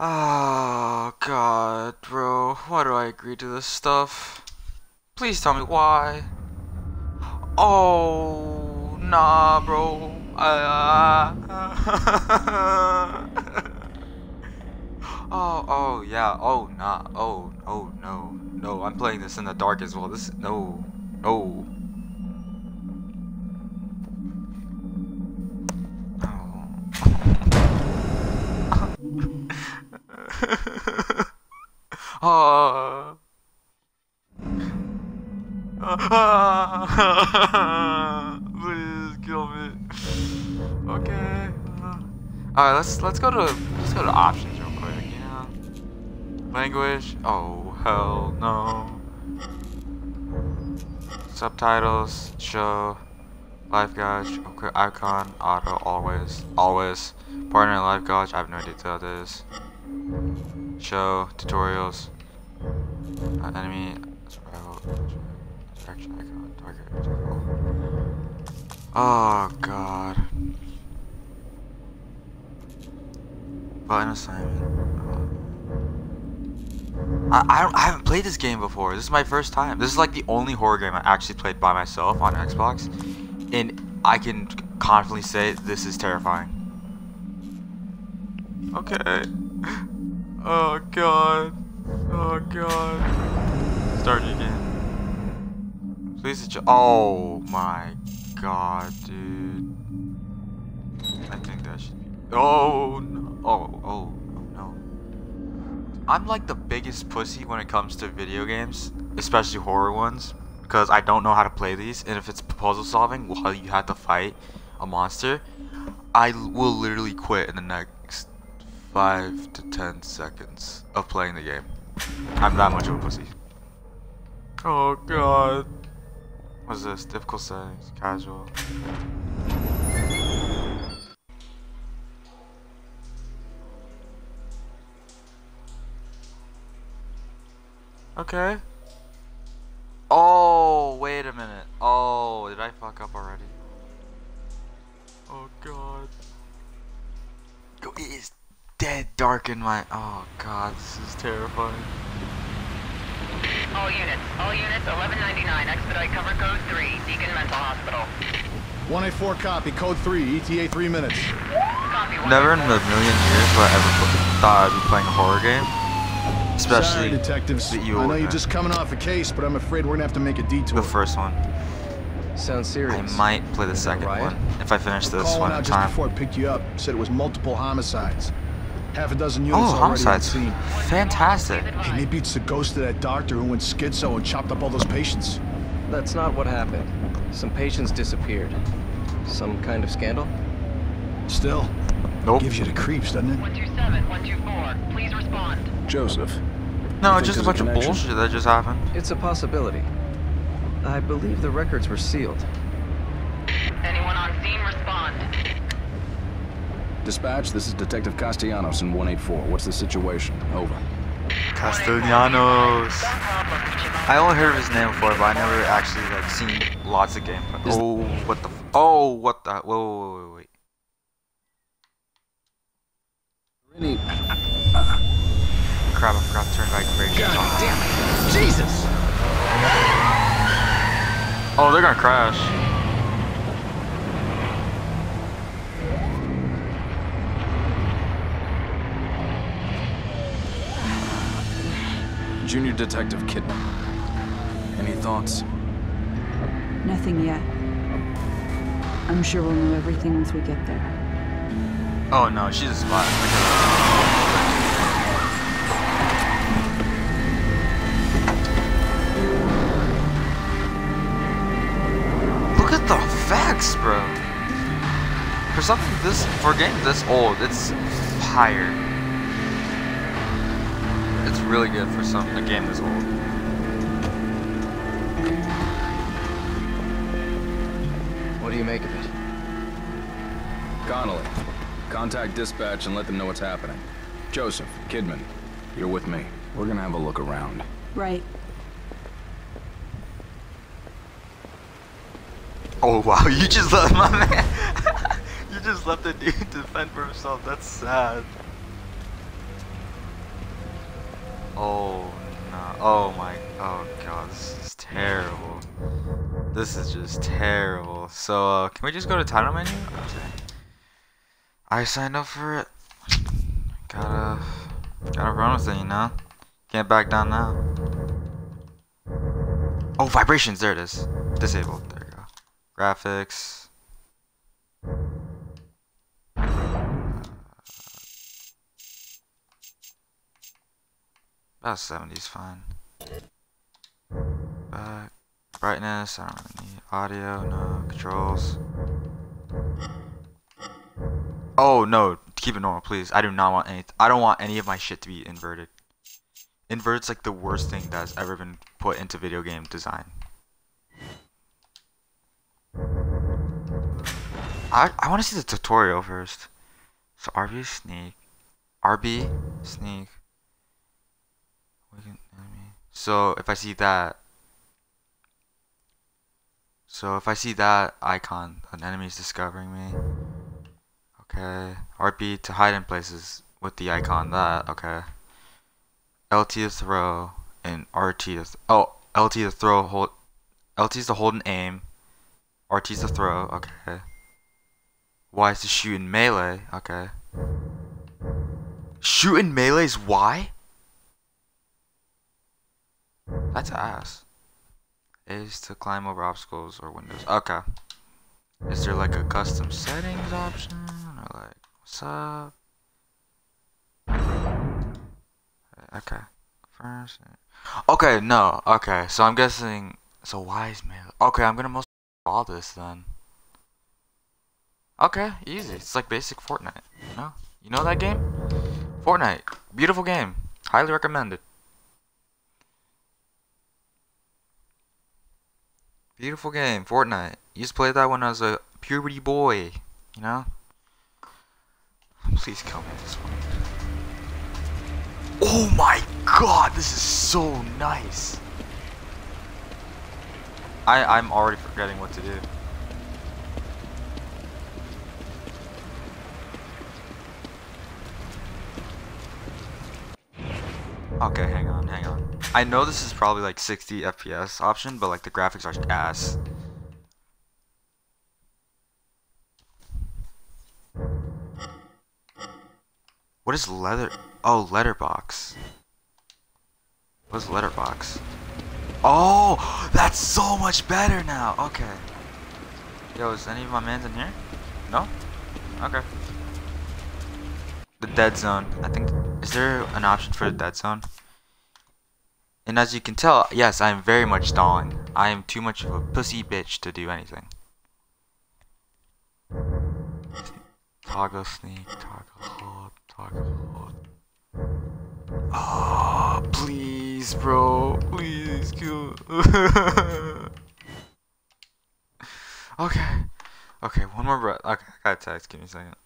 Oh god, bro. Why do I agree to this stuff? Please tell me why. Oh, nah, bro. Uh, oh, oh, yeah. Oh, nah. Oh, oh, no. No, I'm playing this in the dark as well. This, no. No. Ah. Oh. Please kill me. Okay. Alright, let's let's go to let's go to options real quick, know. Language. Oh hell no. Subtitles, show, life gauge, okay, icon, auto, always, always. Partner life gauge, I have no idea what that is. Show, tutorials, uh, enemy, survival, direction icon, target, Oh god. Button assignment. I, I, I haven't played this game before. This is my first time. This is like the only horror game I actually played by myself on Xbox. And I can confidently say this is terrifying. Okay. Oh god. Oh god. Start again. Please adjust. Oh my god, dude. I think that should be. Oh no. Oh, oh, oh no. I'm like the biggest pussy when it comes to video games, especially horror ones, because I don't know how to play these, and if it's puzzle solving while you have to fight a monster, I will literally quit in the next 5 to 10 seconds of playing the game. I'm that much of a pussy. Oh god. What's this? Difficult settings, casual. Okay. Oh, wait a minute. Oh, did I fuck up already? Oh god. It is dead dark in my. Oh god, this is terrifying. All units, all units, 1199, expedite cover code 3, Beacon Mental Hospital. 184 copy, code 3, ETA 3 minutes. Copy, Never in a million years would I ever pl- thought I'd be playing a horror game. Especially Sorry, detectives. the you I know you're just coming off a case, but I'm afraid we're gonna have to make a detour. the first one. Sounds serious. I might play the second one if I finish this one out in just before I picked you up. Said it was multiple homicides. Half a dozen units Oh, already on scene. Fantastic. Hey, maybe it's the ghost of that doctor who went schizo and chopped up all those patients. That's not what happened. Some patients disappeared. Some kind of scandal? Still, Nope. gives you the creeps, doesn't it? 127, 124, please respond. Joseph. No, think just a there's a bunch of bullshit that just happened. It's a possibility. I believe the records were sealed. Anyone on scene, respond. Dispatch, this is Detective Castellanos in 184. What's the situation? Over. Castellanos. No problem, Jim. I only heard of his name before, but I never actually like seen lots of gameplay. Oh, what the? F oh, what the? Whoa, whoa, whoa, wait, wait. Any Crap! I forgot to turn vibrations on. damn it! Jesus! Oh, they're gonna crash. Junior Detective Kidman. Any thoughts? Nothing yet. I'm sure we'll know everything once we get there. Oh no, she's a spy. Look at the facts, bro. For something this, for a game this old, it's higher. It's really good for some a game this old. What do you make of it? Connolly, contact dispatch and let them know what's happening. Joseph, Kidman, you're with me. We're gonna have a look around. Right. Oh wow, you just left my man. you just left the dude to fend for himself. That's sad. Oh no. Oh my. Oh god. This is terrible. This is just terrible. So, uh, can we just go to title menu? I signed up for it. Gotta. Gotta run with it, you know? Can't back down now. Oh, vibrations. There it is. Disabled. There we go. Graphics. About 70's fine. Back. Brightness, I don't really need audio, no. Controls. Oh no, keep it normal, please. I do not want any. I don't want any of my shit to be inverted. Invert's like the worst thing that's ever been put into video game design. I I want to see the tutorial first. So RB sneak, RB sneak. So if I see that, so if I see that icon, an enemy is discovering me. Okay. RB to hide in places with the icon that. Okay. LT to throw and RT to th oh LT to throw hold LT is to hold and aim. RT is to throw. Okay. Y is to shoot in melee. Okay. Shoot in melee is Y. That's ass. Is to climb over obstacles or windows. Okay. Is there like a custom settings option? Or like, what's up? Okay. First. Okay, no. Okay, so I'm guessing. So why is mail? Okay, I'm gonna most all this then. Okay, easy. It's like basic Fortnite. You know? You know that game? Fortnite. Beautiful game. Highly recommended. Beautiful game, Fortnite. Used to play that when I was a puberty boy, you know? Please kill me this one. Oh my god, this is so nice. I I'm already forgetting what to do. Okay, hang on, hang on. I know this is probably like 60 FPS option, but like the graphics are ass. What is leather? Oh, letterbox. What is letterbox? Oh, that's so much better now. Okay. Yo, is any of my mans in here? No? Okay. The dead zone. I think. Is there an option for the dead zone? And as you can tell, yes, I am very much stalling. I am too much of a pussy bitch to do anything. Toggle sneak, toggle hold, toggle hold. Oh, please, bro. Please, kill. okay. Okay, one more breath. Okay, I got a text. Give me a second.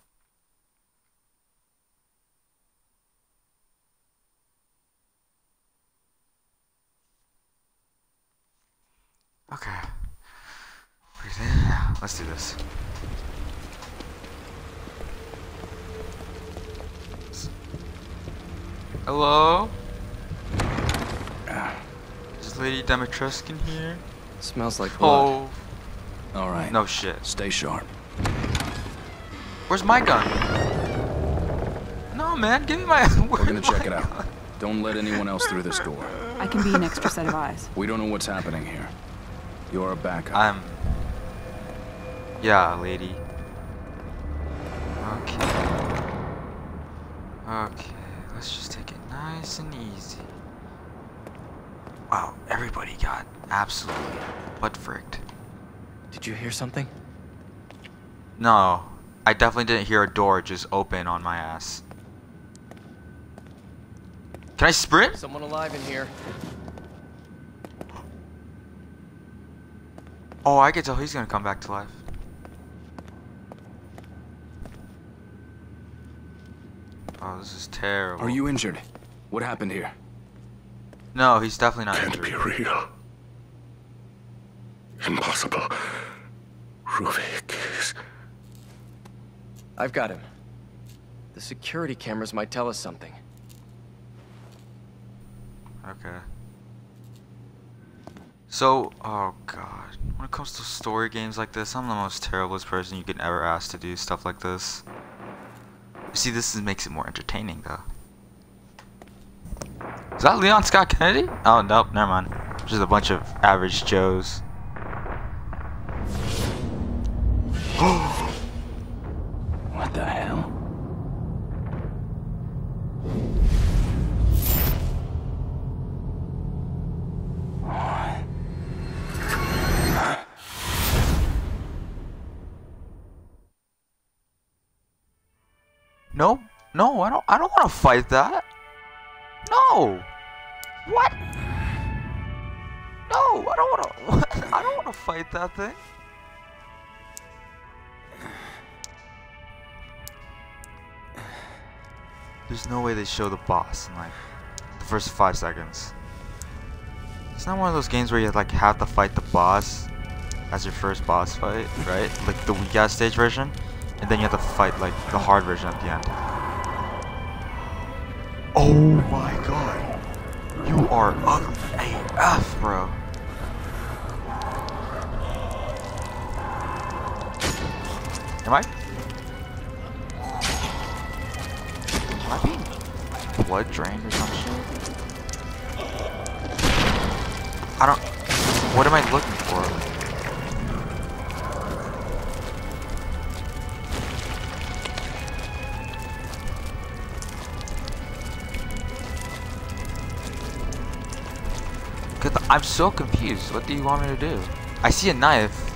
Okay. Breathe in. Let's do this. Hello? Is Lady Dimitrescu here? Smells like blood. Oh, All right. no shit. Stay sharp. Where's my gun? No, man, give me my. We're gonna check it out. Don't let anyone else through this door. I can be an extra set of eyes. We don't know what's happening here. You're a backup. I'm. Yeah, lady. Okay. Okay, let's just take it nice and easy. Wow, everybody got absolutely butt fricked. Did you hear something? No, I definitely didn't hear a door just open on my ass. Can I sprint? Someone alive in here. Oh, I can tell he's gonna come back to life. Oh, this is terrible. Are you injured? What happened here? No, he's definitely not Can't injured. be real. Impossible. Ruvik is. I've got him. The security cameras might tell us something. Okay. So, oh god. When it comes to story games like this, I'm the most terriblest person you can ever ask to do stuff like this. See, this is, makes it more entertaining, though. Is that Leon Scott Kennedy? Oh, nope, never mind. Just a bunch of average Joes. What the hell? No, I don't. I don't want to fight that. No. What? No, I don't want to. I don't want to fight that thing. There's no way they show the boss in like the first five seconds. It's not one of those games where you like have to fight the boss as your first boss fight, right? Like the weak ass stage version, and then you have to fight like the hard version at the end. Oh my god. You are ugly AF, bro. Am I? Am I being blood drained or some shit? I don't. What am I looking for? I'm so confused. What do you want me to do? I see a knife.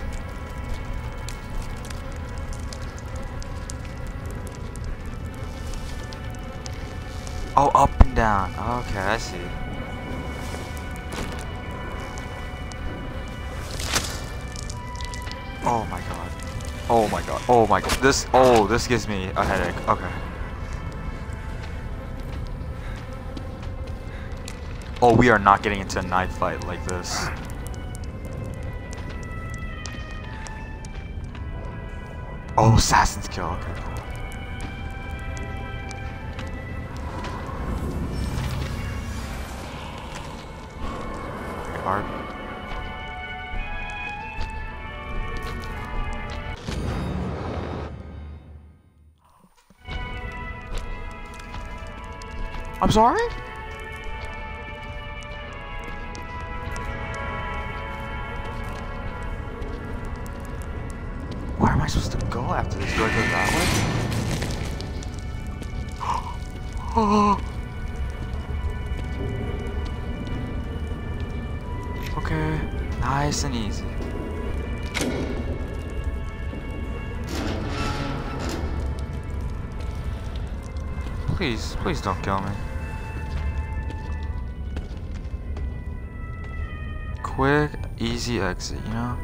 Oh, up and down. Okay, I see. Oh my god. Oh my god. Oh my god. This, oh, this gives me a headache. Okay. Oh, we are not getting into a knife fight like this. Oh, assassin's kill. Okay, hard. I'm sorry? Please, please don't kill me. Quick, easy exit, you know?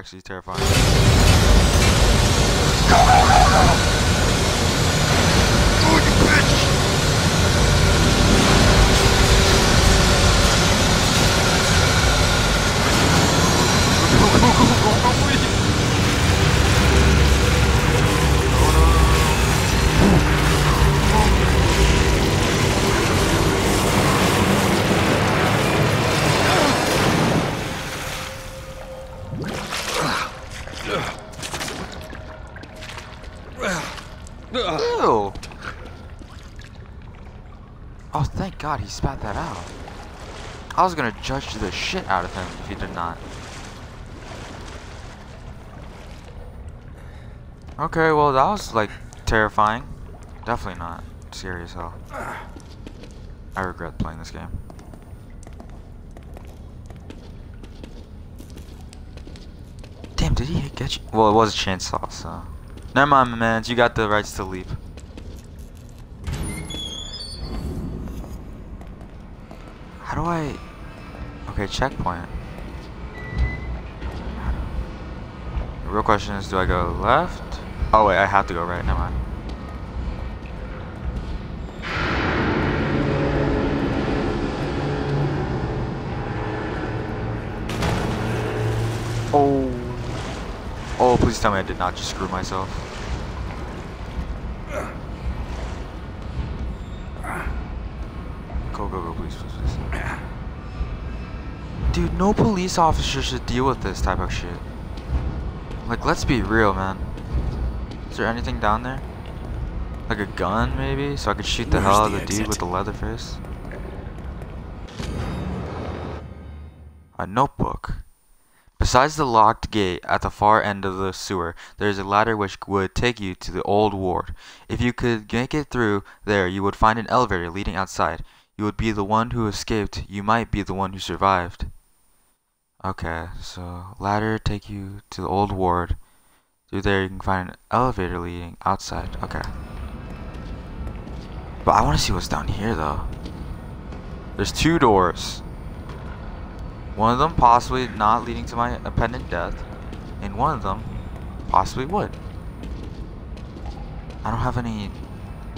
Actually terrifying. God he spat that out. I was gonna judge the shit out of him if he did not. Okay, well that was like terrifying. Definitely not scary as hell. I regret playing this game. Damn, did he get you? Well, it was a chainsaw, so. Never mind, man. You got the rights to leap. How do I... Okay, checkpoint. The real question is, do I go left? Oh wait, I have to go right. Never mind. Oh. Oh, please tell me I did not just screw myself. Go, go, go, please, please, please. Dude, no police officer should deal with this type of shit. Like, let's be real, man. Is there anything down there? Like a gun, maybe? So I could shoot the Where's hell out of the dude with the leather face? A notebook. Besides the locked gate at the far end of the sewer, there is a ladder which would take you to the old ward. If you could make it through there, you would find an elevator leading outside. You would be the one who escaped. You might be the one who survived. Okay, so ladder take you to the old ward. Through there, you can find an elevator leading outside. Okay. But I want to see what's down here, though. There's two doors. One of them possibly not leading to my impending death, and one of them possibly would. I don't have any.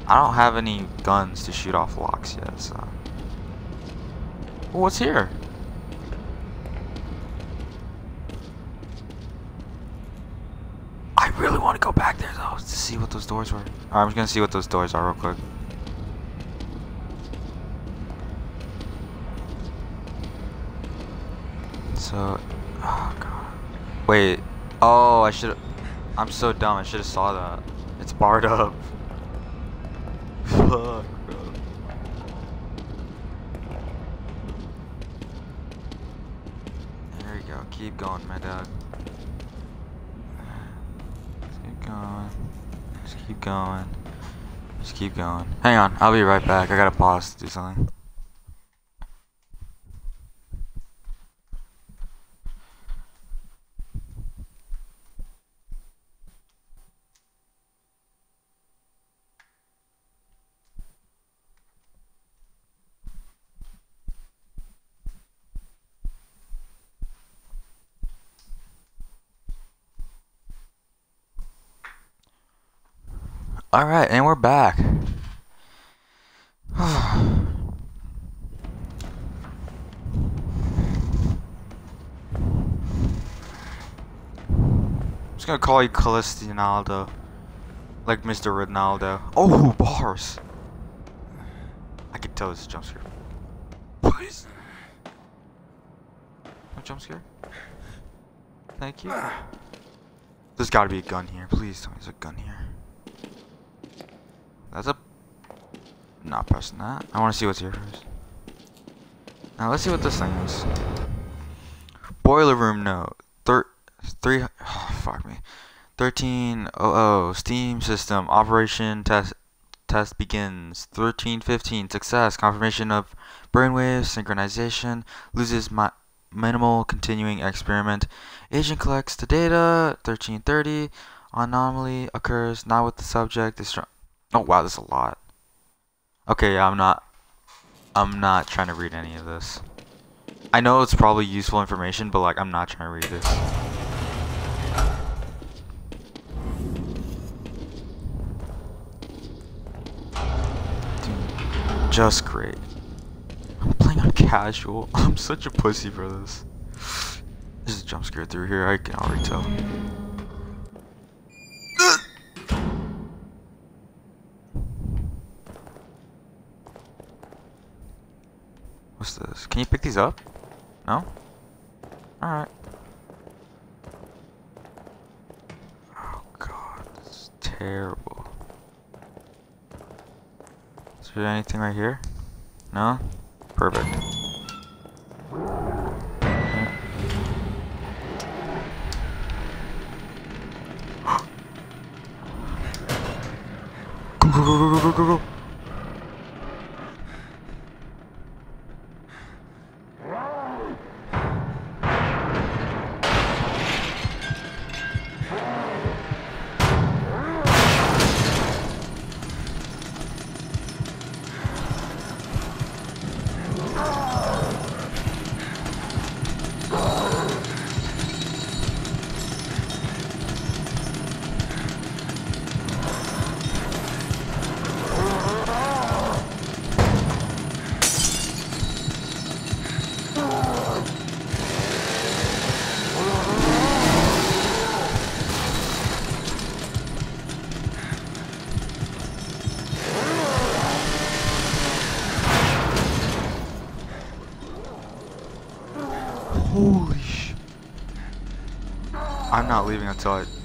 I don't have any guns to shoot off locks yet, so. Well, what's here? I really want to go back there though to see what those doors were. I'm just gonna see what those doors are real quick. So, oh god. Wait. Oh, I should. I'm so dumb. I should have saw that. It's barred up. Fuck, bro. There you go. Keep going, my dog. Just keep going. Just keep going. Just keep going. Hang on. I'll be right back. I gotta pause to do something. All right, and we're back. I'm just gonna call you Cristiano, like Mr. Ronaldo. Oh, bars. I can tell this is jump scare. Please. No jump scare. Thank you. There's gotta be a gun here. Please tell me there's a gun here. That's a... Not pressing that. I want to see what's here first. Now let's see what this thing is. Boiler room note. Thir... Three... Oh, fuck me. 1300. Steam system. Operation test... Test begins. 1315. Success. Confirmation of brainwave synchronization. Loses mi minimal continuing experiment. Agent collects the data. 1330. Anomaly occurs not with the subject. Destru Oh wow, there's a lot. Okay, I'm not I'm not trying to read any of this. I know it's probably useful information, but like I'm not trying to read this. Dude, just great. I'm playing on casual. I'm such a pussy for this. There's a jump scare through here, I can already tell. What's this? Can you pick these up? No? Alright. Oh god, it's terrible. Is there anything right here? No? Perfect. go, go, go, go, go, go, go. Holy sh... I'm not leaving until I...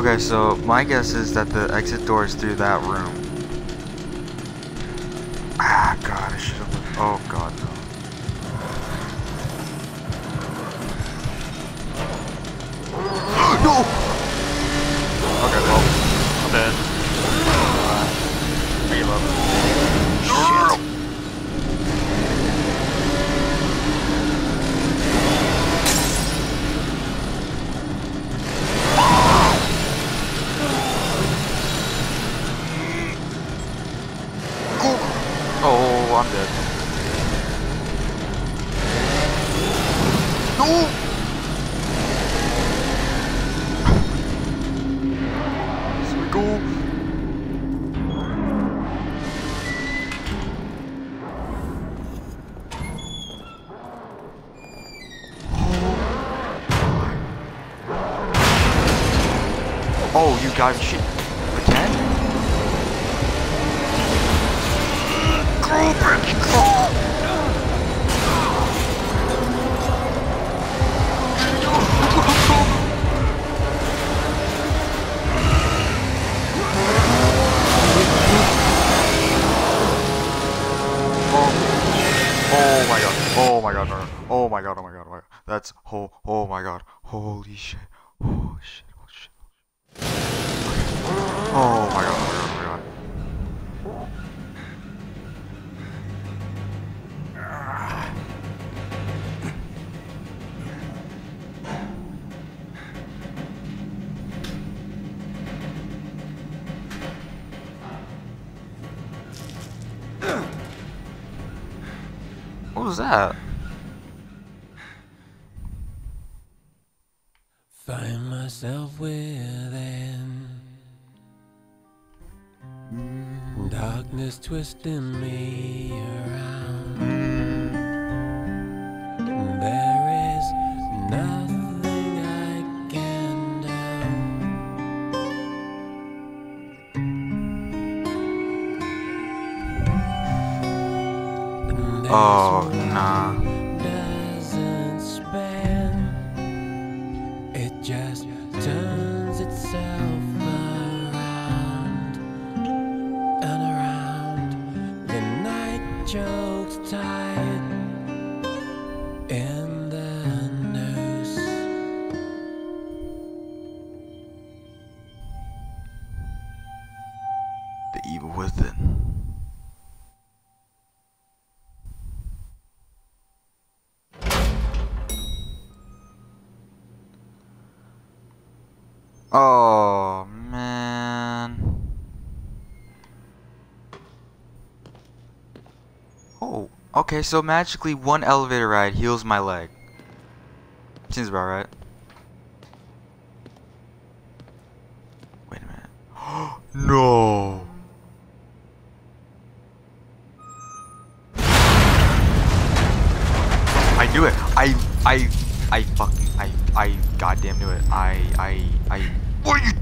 Okay, so my guess is that the exit door is through that room. Ah, God, I should have... Oh, God, no. No! my god. Holy shit. Okay, so magically one elevator ride heals my leg. Seems about right. Wait a minute. no. I knew it. I I I fucking I I goddamn knew it. I I I What are you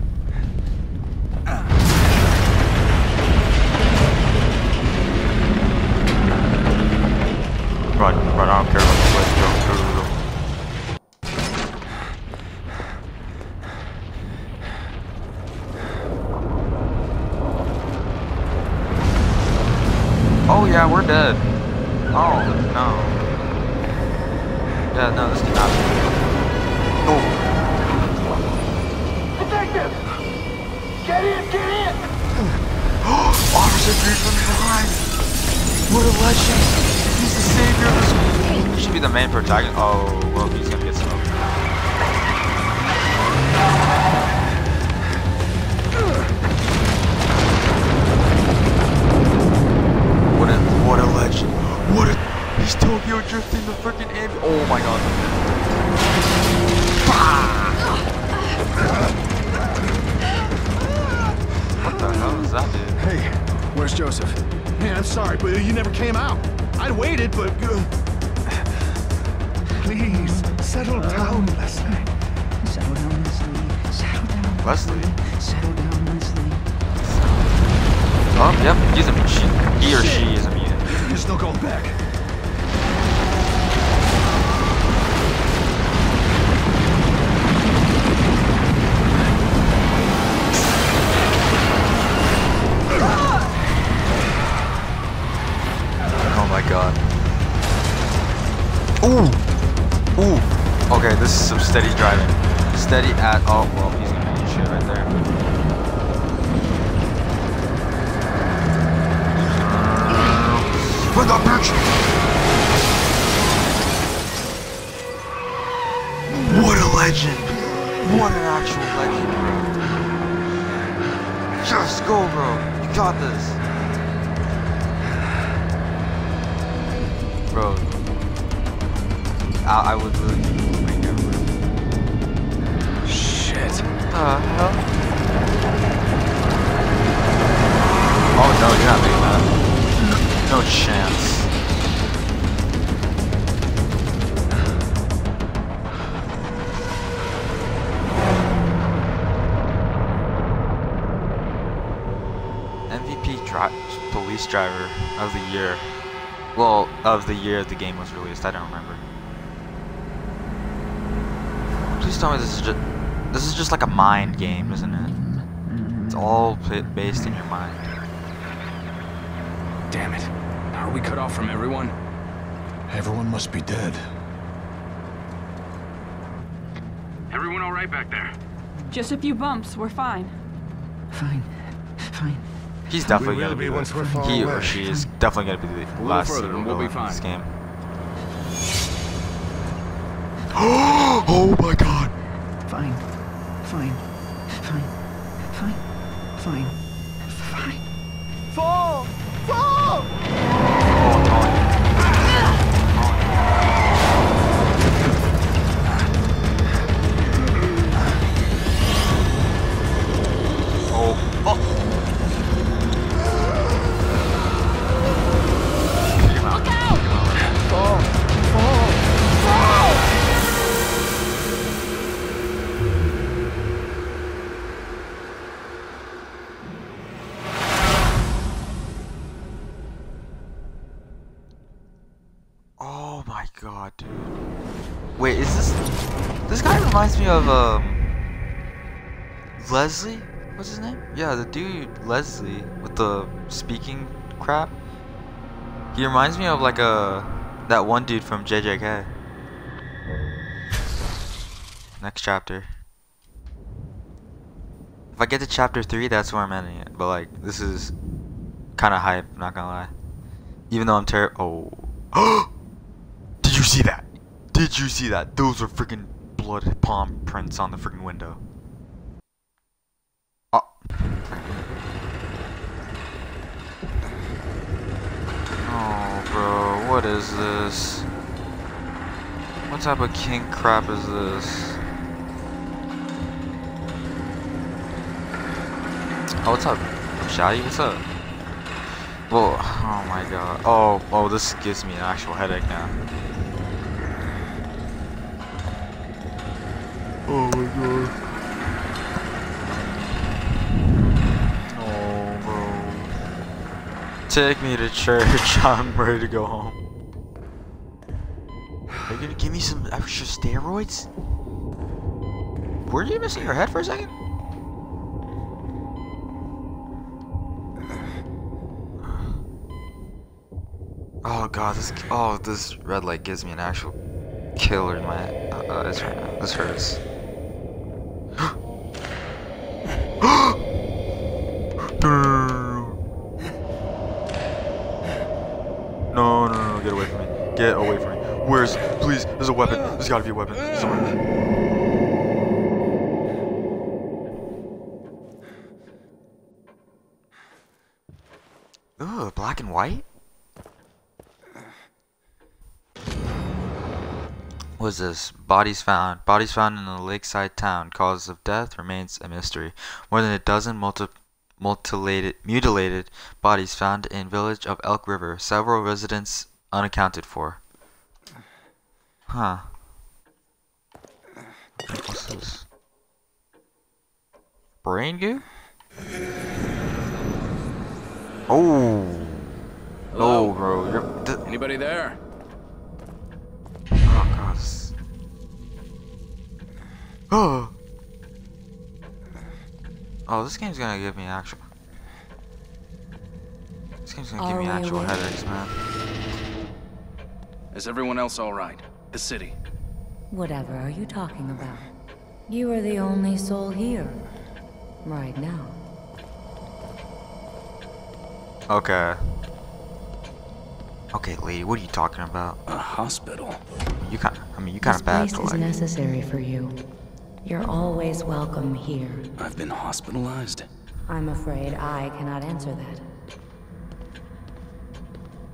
but. Uh... police driver of the year. Well, of the year the game was released. I don't remember. Please tell me this is just this is just like a mind game, isn't it? It's all based in your mind. Damn it. Are we cut off from everyone? Everyone must be dead. Everyone all right back there? Just a few bumps. We're fine. Fine. Fine. He's definitely gonna be be, once the, we're far he or she is definitely gonna be the little last further we'll be supervillain in this fine. game. oh my Yeah, the dude Leslie with the speaking crap. He reminds me of like a that one dude from JJK. Next chapter. If I get to chapter 3, that's where I'm ending it. But like, this is kind of hype, not gonna lie. Even though I'm terrible. Oh. Did you see that? Did you see that? Those are freaking blood palm prints on the freaking window. Oh. Oh, bro, what is this? What type of kink crap is this? Oh, what's up? Shotty, what's up? Whoa, oh my god. Oh, oh, this gives me an actual headache now. Oh my god. Take me to church. I'm ready to go home. Are you gonna give me some extra steroids? Were you missing your head for a second? Oh god, this oh this red light gives me an actual killer in my eyes right now. This hurts. no, no, no, no, no, get away from me. Get away from me. Where's please? There's a weapon. There's gotta be a weapon. Weapon. Ooh, black and white? What is this? Bodies found. Bodies found in a lakeside town. Cause of death remains a mystery. More than a dozen multi mutilated, mutilated bodies found in village of Elk River. Several residents unaccounted for. Huh. What's this? Brain goo? Oh. Oh, bro. You're, th- Anybody there? Oh god. this- Oh. Oh, this game's gonna give me actual. This game's gonna give me actual awake? headaches, man. Is everyone else all right? The city. Whatever are you talking about? You are the only soul here. Right now. Okay. Okay, lady, what are you talking about? A hospital. You kind of, I mean, you kind This of bad place to is necessary for you. You're always welcome here. I've been hospitalized. I'm afraid I cannot answer that.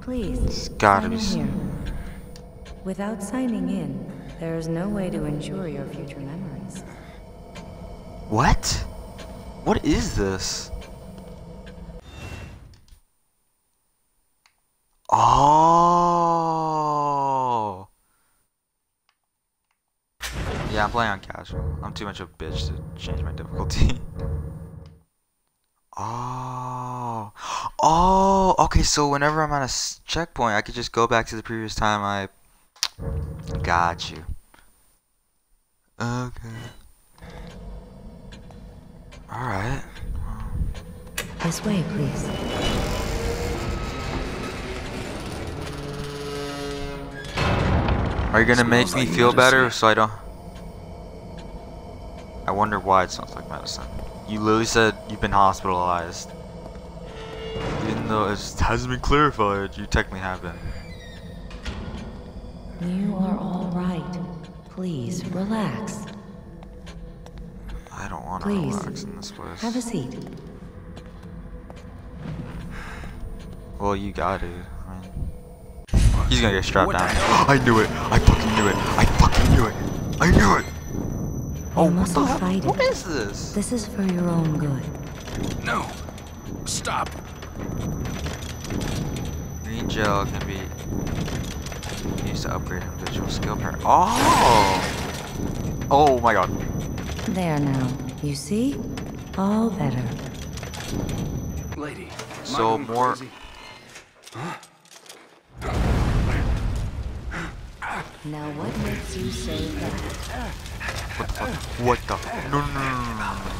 Please, It's gotta sign be in here. Without signing in, there is no way to ensure your future memories. What? What is this? Oh. Yeah, I'm playing on casual. I'm too much of a bitch to change my difficulty. oh. Oh, okay, so whenever I'm at a checkpoint, I could just go back to the previous time I got you. Okay. Alright. This way, please. Are you gonna make me like feel better medicine. so I don't? I wonder why it smells like medicine. You literally said you've been hospitalized. Even though it just hasn't been clarified, you technically have been. You are all right. Please, relax. I don't want to Please, relax in this place. Have a seat. Well, you got it. I mean, he's gonna get strapped What down. I knew it. I fucking knew it. I fucking knew it. I knew it. Oh, what mustn't the hell? fight What it. is this? This is for your own good. No. Stop. Green gel can be used to upgrade individual skill par- Oh! Oh my god. There now. You see? All better. Lady. So more- crazy? Now what makes you say that? What the fuck? What the? No, no, no, no, no.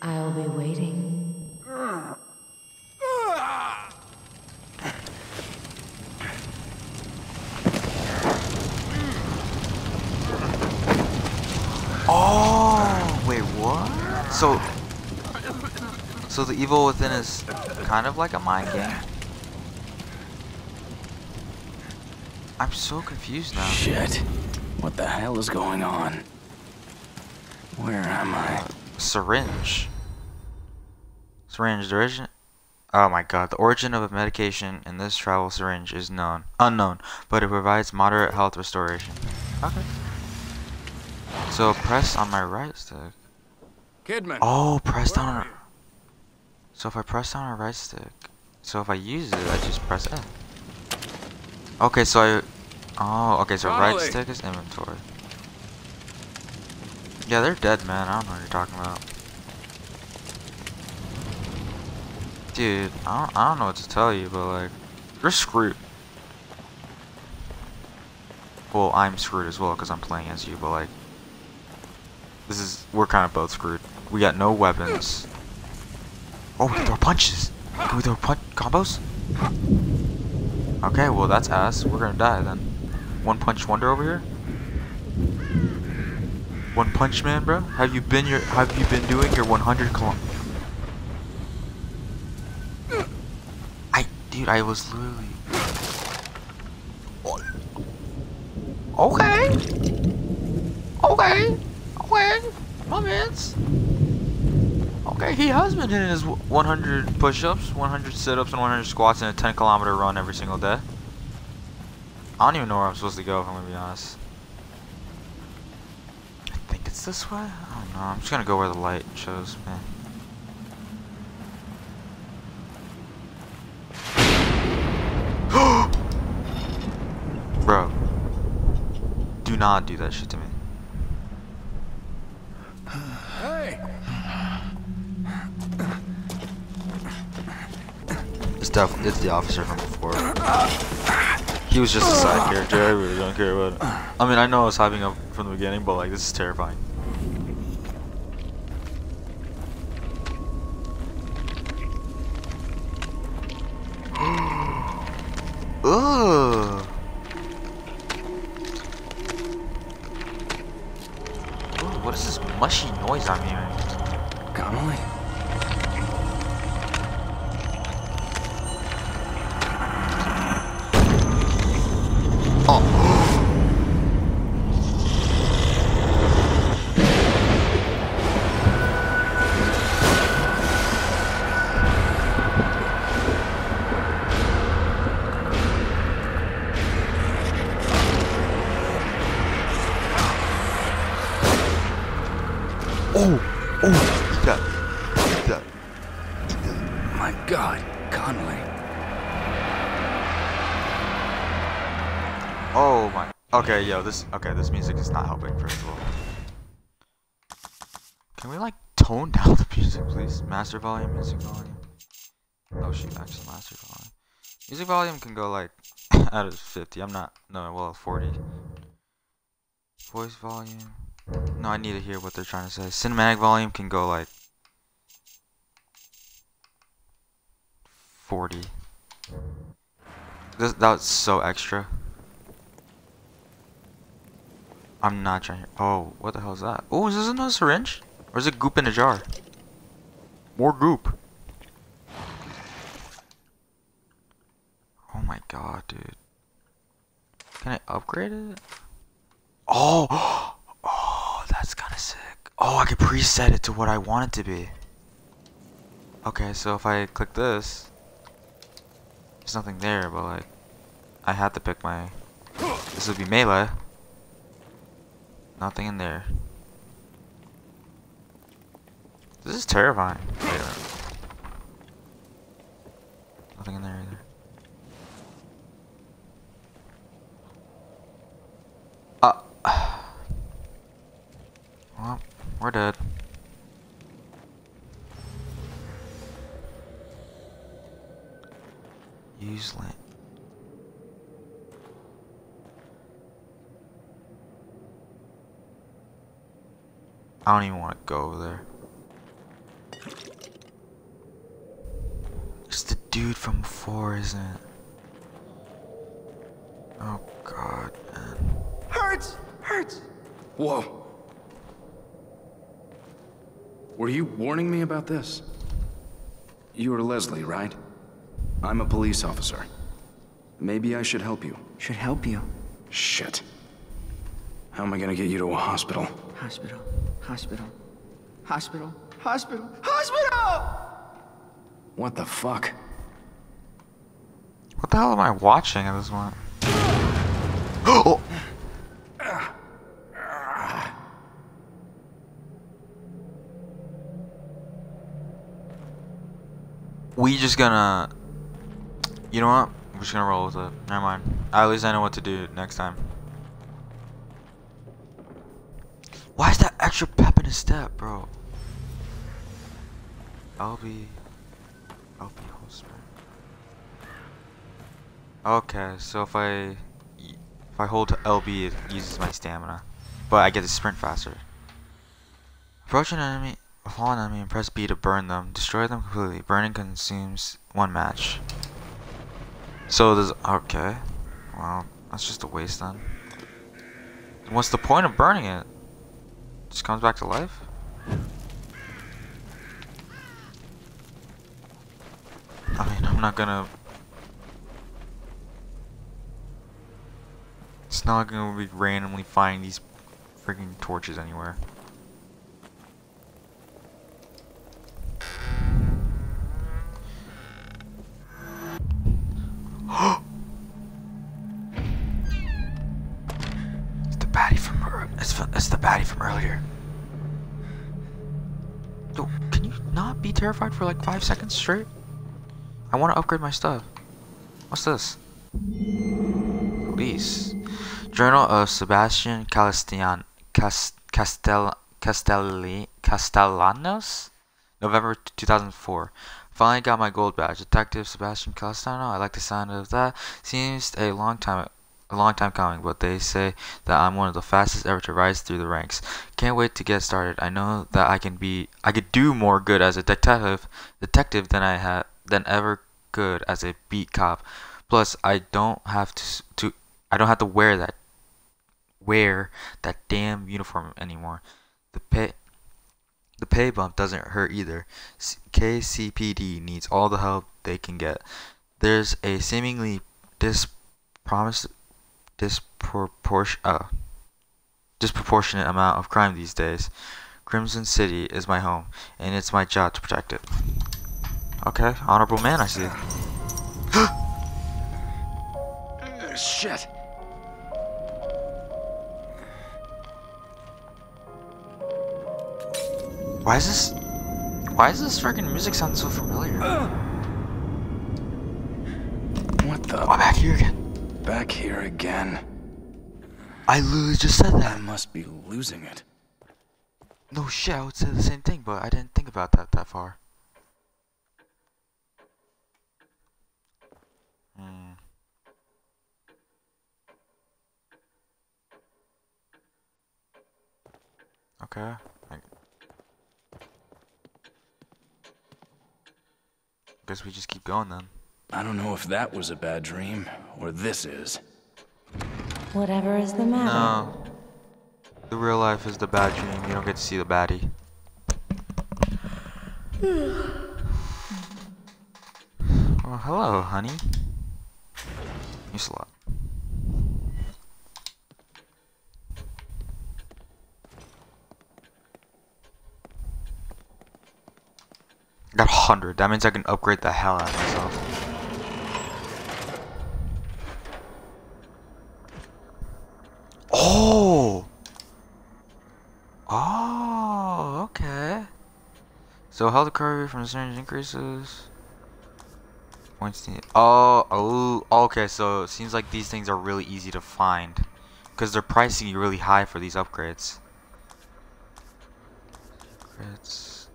I'll be waiting. Oh, wait, what? So, so the evil within is kind of like a mind game. I'm so confused now. Shit. What the hell is going on? Where am I? Uh, syringe. Syringe. The origin. Oh my god. The origin of a medication in this travel syringe is known, unknown, but it provides moderate health restoration. Okay. So press on my right stick. Kidman. Oh, press down. On, so if I press down on right stick, so if I use it, I just press F. Okay, so I. Oh, okay, so right stick is inventory. Yeah, they're dead, man. I don't know what you're talking about. Dude, I don't, I don't know what to tell you, but like, you're screwed. Well, I'm screwed as well because I'm playing as you, but like, this is we're kind of both screwed. We got no weapons. Oh, we can throw punches. Can we throw punch combos? Okay, well that's ass. We're gonna die then. One punch wonder over here. One punch man, bro. Have you been your Have you been doing your 100 kilo? I, dude, I was literally. Okay. Okay. Okay. My man's. Okay, he has been hitting his 100 push-ups, 100 sit-ups, and 100 squats in a 10 kilometer run every single day. I don't even know where I'm supposed to go if I'm gonna be honest. I think it's this way? I don't know. I'm just gonna go where the light shows me. Bro. Do not do that shit to me. Definitely it's the officer from before. He was just a side character. I really don't care about it. I mean, I know I was hyping up from the beginning, but like this is terrifying. This. Okay, this music is not helping first of all. Can we like tone down the music, please? Master volume, music volume. Oh shoot, actually, master volume. Music volume can go like out of 50. I'm not. No, well, 40. Voice volume. No, I need to hear what they're trying to say. Cinematic volume can go like 40. This, that's so extra. I'm not trying. Oh, what the hell is that? Oh, is this another syringe? Or is it goop in a jar? More goop. Oh my god, dude. Can I upgrade it? Oh! Oh, that's kind of sick. Oh, I can preset it to what I want it to be. Okay, so if I click this, there's nothing there, but like, I had to pick my. This would be melee. Nothing in there. This is terrifying. Nothing in there either. Uh. Well, we're dead. Use I don't even want to go over there. It's the dude from before, isn't it? Oh god, man. Hurts! Hurts! Whoa. Were you warning me about this? You are Leslie, right? I'm a police officer. Maybe I should help you. Should help you. Shit. How am I gonna get you to a hospital? Hospital. Hospital. Hospital. Hospital. Hospital! What the fuck? What the hell am I watching at this moment? oh! We just gonna... You know what? We're just gonna roll with it. Never mind. At least I know what to do next time. Why is that extra pep in his step, bro? LB... LB holster. Okay, so if I... If I hold LB, it uses my stamina. But I get to sprint faster. Approach an enemy, a fallen enemy, and press B to burn them. Destroy them completely. Burning consumes one match. So there's... Okay. Well, that's just a waste then. What's the point of burning it? Just comes back to life? I mean, I'm not gonna... It's not gonna be randomly finding these freaking torches anywhere. Terrified for like five seconds straight? I want to upgrade my stuff. What's this? Police. Journal of Sebastian Cast, Castel Castelli Castellanos? November 2004. Finally got my gold badge. Detective Sebastian Castellano. I like the sound of that. Seems a long time a long time coming, but they say that I'm one of the fastest ever to rise through the ranks. Can't wait to get started. I know that I can be I could do more good as a detective detective than I have, than ever could as a beat cop. Plus I don't have to to I don't have to wear that wear that damn uniform anymore. The pay the pay bump doesn't hurt either. KCPD needs all the help they can get. There's a seemingly dispromis- disproportion uh, disproportionate amount of crime these days. Krimson City is my home, and it's my job to protect it. Okay, honorable man, I see. Shit. Why is this? Why is this freaking music sound so familiar? What the? I'm back here again. Back here again. I literally just said that. I must be losing it. No shit, I would say the same thing, but I didn't think about that that far. Hmm. Okay. I guess we just keep going then. I don't know if that was a bad dream, or this is. Whatever is the matter? No. The real life is the bad dream. You don't get to see the baddie. well, hello, honey. You slut. I got 100. That means I can upgrade the hell out of myself. Oh! Oh, okay. So health recovery from the syringe increases. Points need. Oh, oh, okay. So it seems like these things are really easy to find, because they're pricing you really high for these upgrades. Upgrades.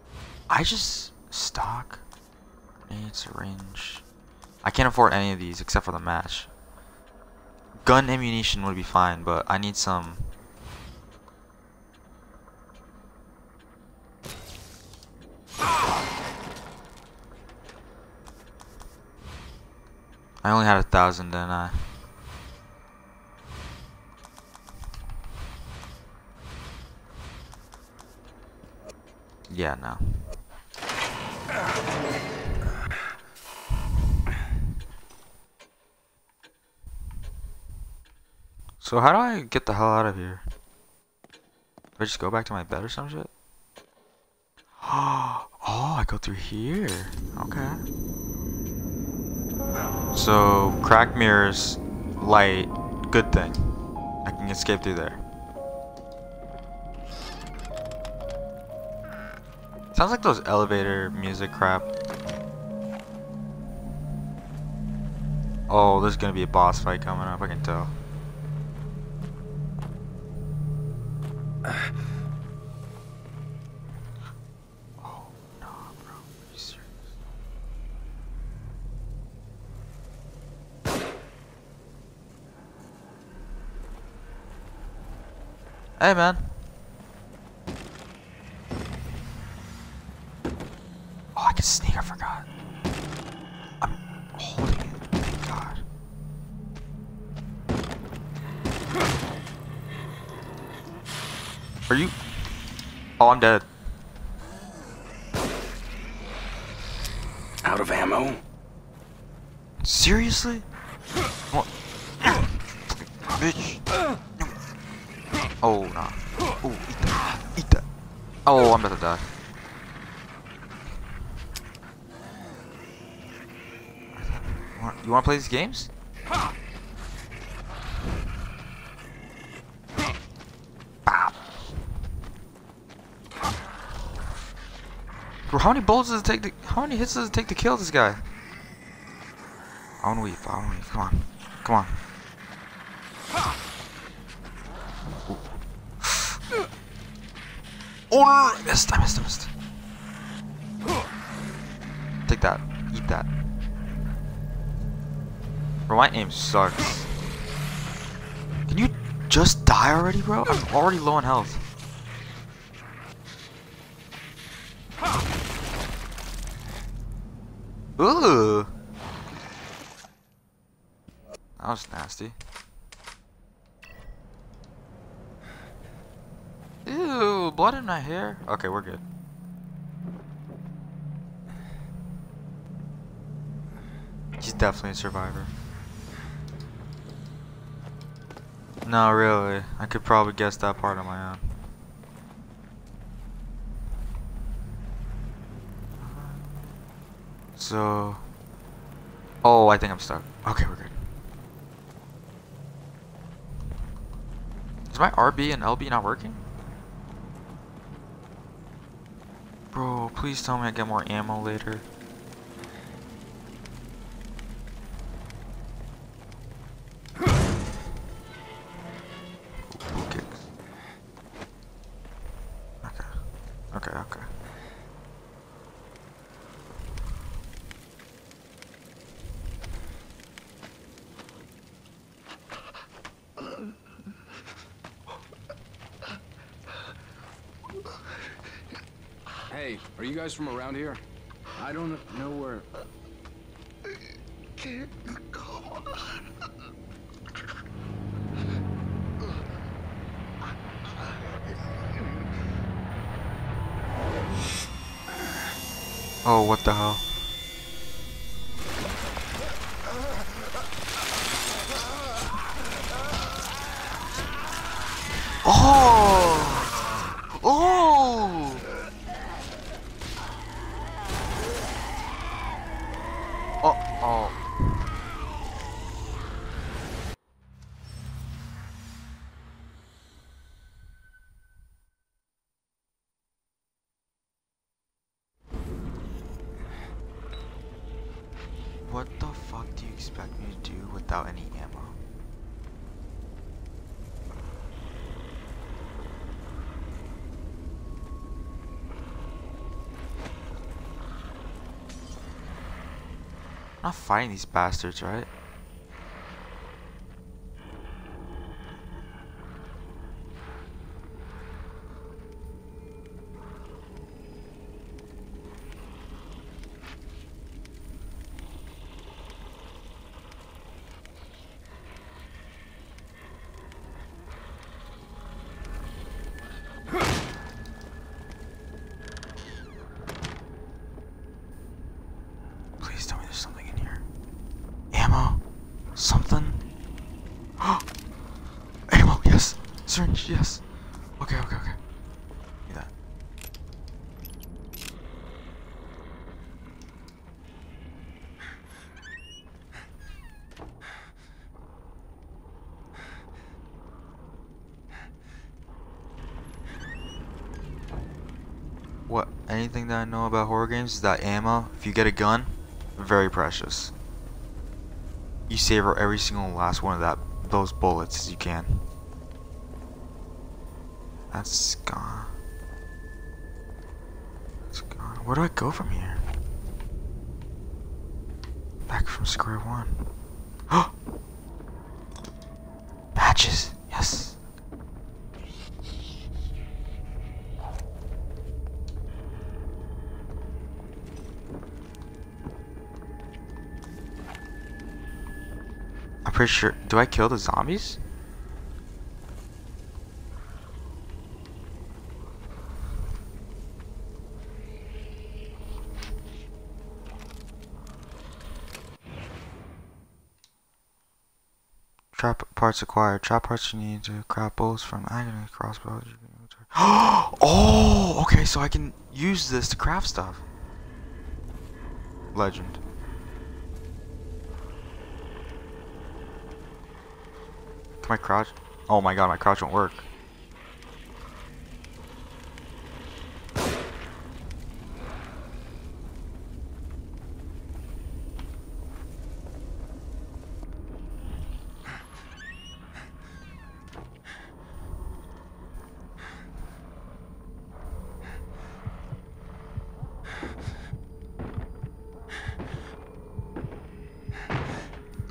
I just stock. Need syringe. I can't afford any of these except for the match gun ammunition would be fine, but I need some... I only had a thousand, didn't I? Yeah, no. So how do I get the hell out of here? Do I just go back to my bed or some shit? Oh, I go through here. Okay. So, crack mirrors, light, good thing. I can escape through there. Sounds like those elevator music crap. Oh, there's gonna be a boss fight coming up, I can tell. Hey, man. Oh, I can sneak, I forgot. I'm holding it. Thank God. Are you? Oh, I'm dead. Out of ammo? Seriously? What? Bitch. Oh, nah. Oh, eat that. Eat that. Oh, I'm about to die. You wanna play these games? Bow. Bro, how many bullets does it take to how many hits does it take to kill this guy? I wanna weep, I wanna weep, come on. Come on. Oh missed, I missed, I missed. Take that. Eat that. Bro, my aim sucks. Can you just die already, bro? I'm already low on health. Ooh. That was nasty. Ew, blood in my hair. Okay, we're good. He's definitely a survivor. No, really. I could probably guess that part on my own. So... Oh, I think I'm stuck. Okay, we're good. Is my RB and LB not working? Bro, please tell me I get more ammo later. Guys from around here? I don't know Not fighting these bastards, right? syringe, yes. Okay, okay, okay. Give me that. What? Anything that I know about horror games is that ammo, if you get a gun, very precious. You savor every single last one of that those bullets as you can. That's gone. That's gone. Where do I go from here? Back from square one. Oh! Patches! Yes! I'm pretty sure. Do I kill the zombies? Trap parts acquired. Trap parts you need to craft bolts from agony crossbow. oh, okay, so I can use this to craft stuff. Legend. My crouch? Oh my god, my crouch won't work.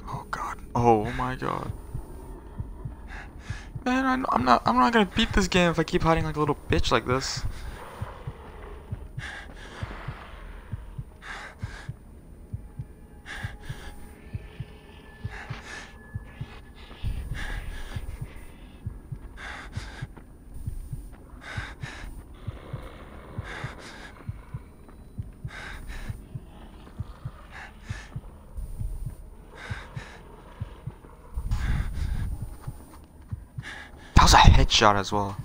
Oh god. Oh my god. Man, I'm, I'm not I'm not gonna beat this game if I keep hiding like a little bitch like this. That headshot as well.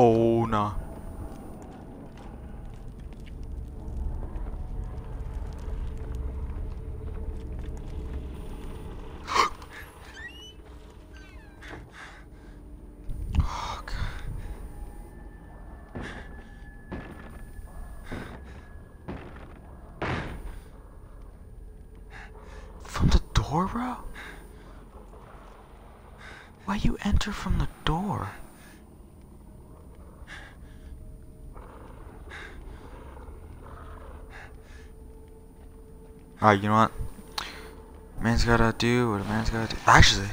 Oh no. Oh, God. From the door, bro? Why you enter from the door? Alright, you know what? Man's gotta do what a man's gotta do. Actually,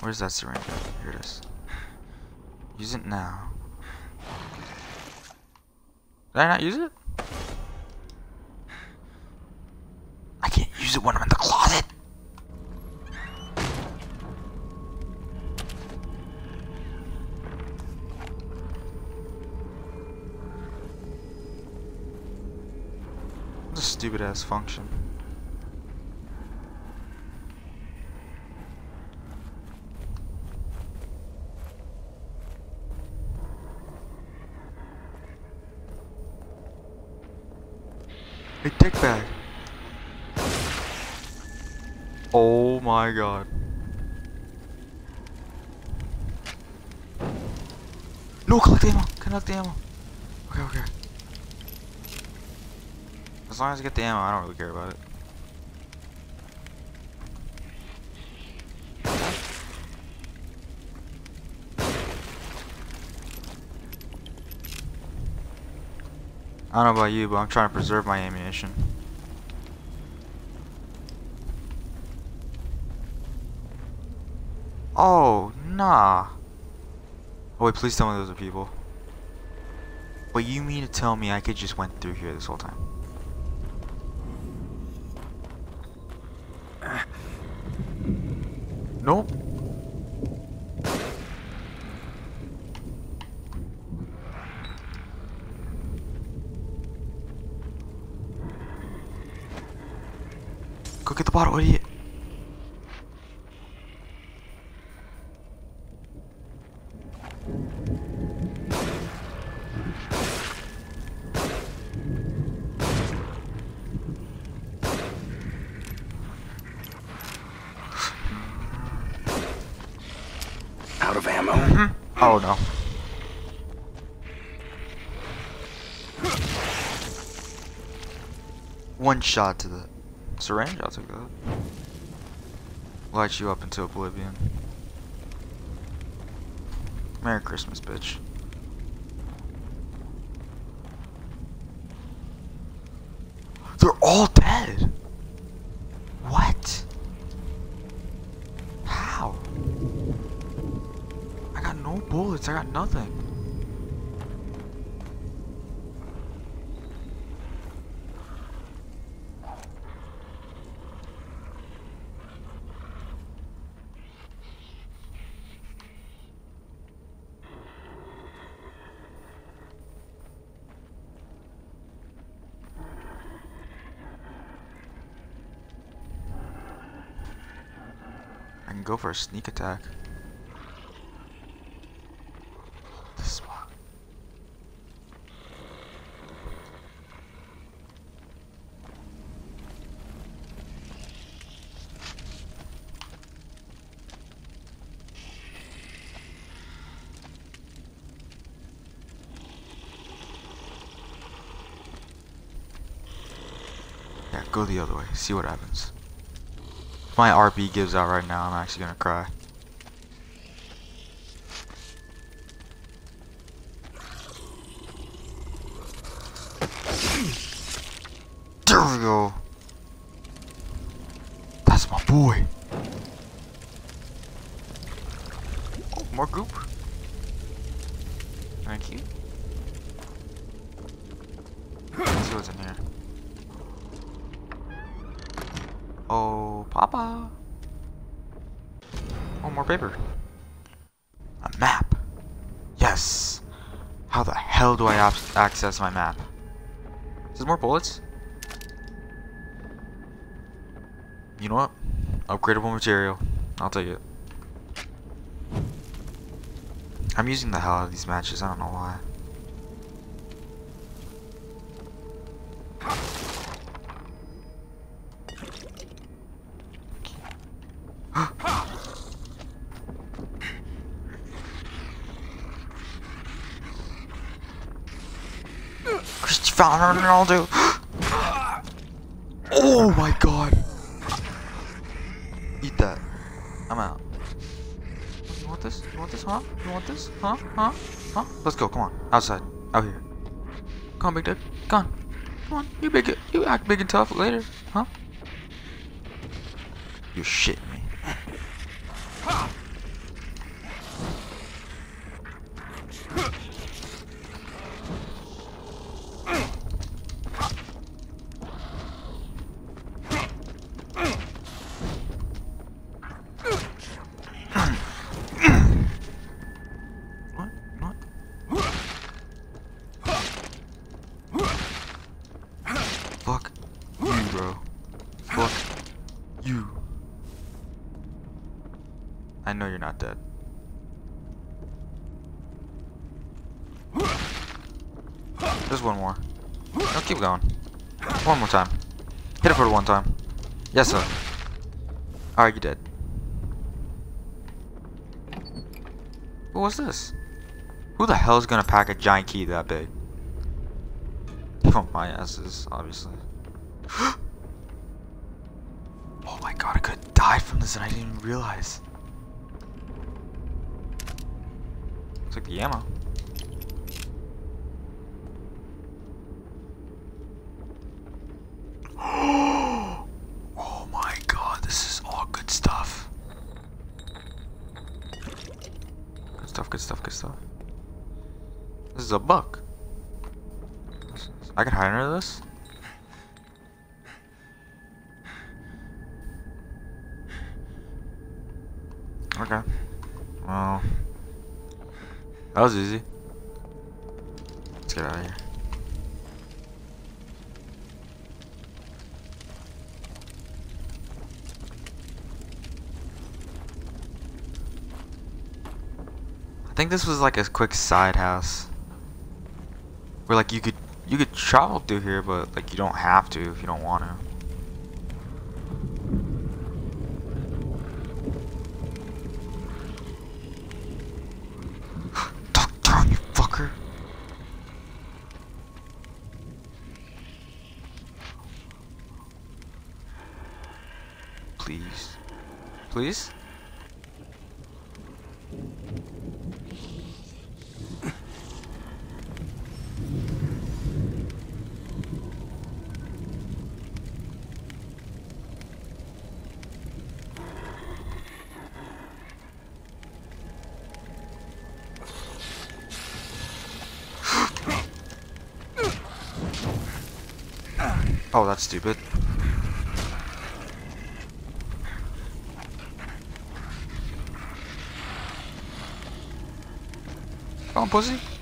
where's that syringe? Here it is. Use it now. Did I not use it? Stupid ass function. Hey, dick bag. Oh my god. No, collect ammo. Collect ammo. Okay, okay. As long as I get the ammo, I don't really care about it. I don't know about you, but I'm trying to preserve my ammunition. Oh, nah. Oh wait, please tell me those are people. But you mean to tell me I could just went through here this whole time? Nope. Go get the bottle, idiot. Out of ammo. Mm-hmm. Oh no. One shot to the syringe, I'll take that. Light you up into oblivion. Merry Christmas, bitch. They're all dead! Nothing. I can go for a sneak attack. This spot. Yeah, go the other way. See what happens. If my RP gives out right now, I'm actually gonna cry. There we go. That's my boy. Oh, more goop. Thank you. Let's see what's in here. Oh, Papa. Oh, more paper. A map. Yes. How the hell do I access my map? Is there more bullets? You know what? Upgradable material. I'll take it. I'm using the hell out of these matches. I don't know why. Cristiano Ronaldo. oh my god. Eat that. I'm out. You want this? You want this? Huh? You want this? Huh? Huh? Huh? Let's go. Come on. Outside. Out here. Come on, big dick. Come on. Come on. You big. You act big and tough later. Huh? You're shitting me. What? What? Fuck you, bro. Fuck you. I know you're not dead. There's one more. No, keep going. One more time. Hit it for the one time. Yes, sir. Alright, you dead. What was this? Who the hell is gonna pack a giant key that big? Oh, my asses, obviously. oh my god, I could die from this and I didn't even realize. Like the ammo. oh my god, this is all good stuff. Good stuff, good stuff, good stuff. This is a buck. I can hide under this? Okay. Well, that was easy. Let's get out of here. I think this was like a quick side house. Where like you could you could travel through here, but like you don't have to if you don't want to. Please? Oh, that's stupid. composite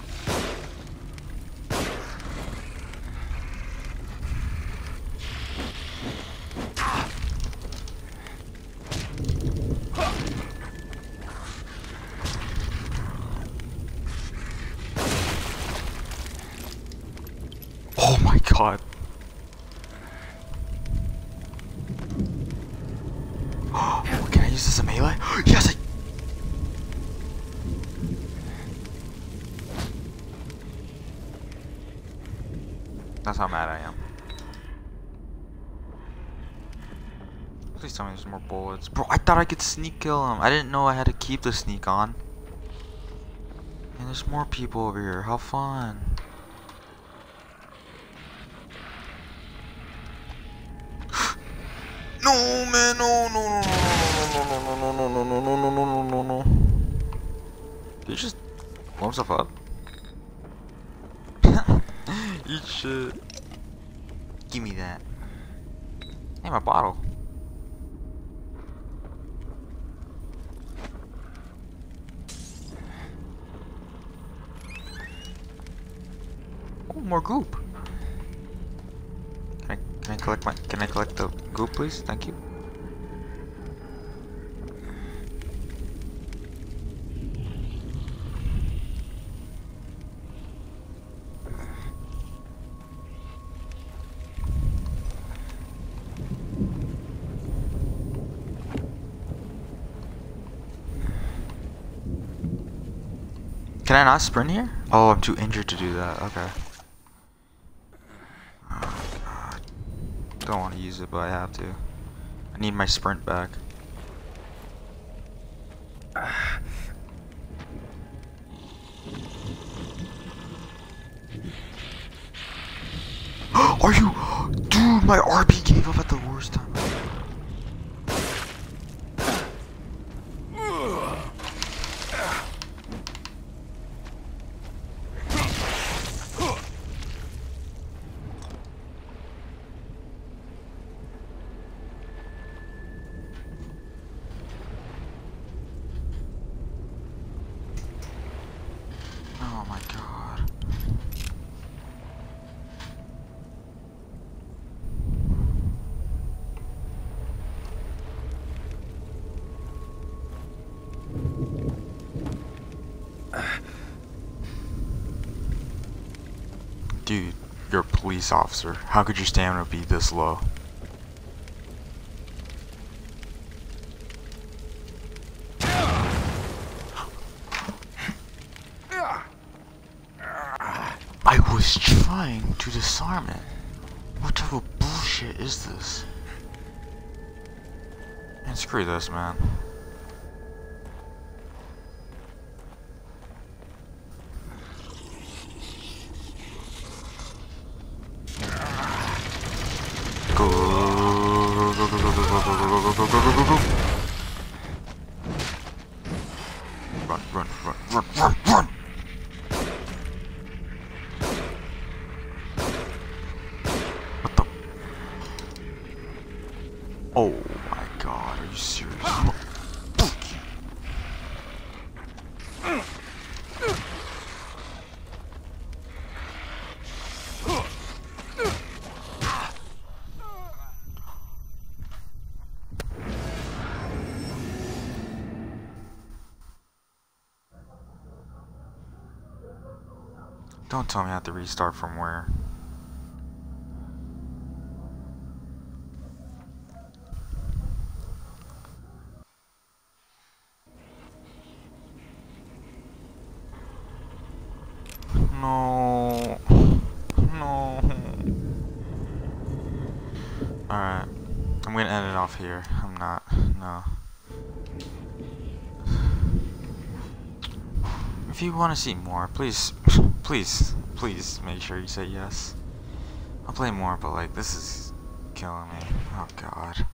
That's how mad I am. Please tell me there's more bullets. Bro, I thought I could sneak kill him. I didn't know I had to keep the sneak on. And there's more people over here. How fun. No, man, no, no, no, no, no, no, no, no, no, no, no, no, no, no, no. no. Did you just blow himself up? Eat shit. Give me that. Hey, my bottle. Oh, more goop. Can I can I collect my can I collect the goop please? Thank you. Can I not sprint here? Oh, I'm too injured to do that. Okay. Oh, God. Don't want to use it, but I have to. I need my sprint back. Are you? Dude, my RP gave up at the worst time. Oh my god. Dude, you're a police officer. How could your stamina be this low? I was trying to disarm it. What type of bullshit is this? Man, screw this, man. Don't tell me I have to restart from where. No. No. Alright. I'm gonna end it off here. I'm not. No. If you want to see more, please, please, please make sure you say yes. I'll play more, but like, this is killing me. Oh god.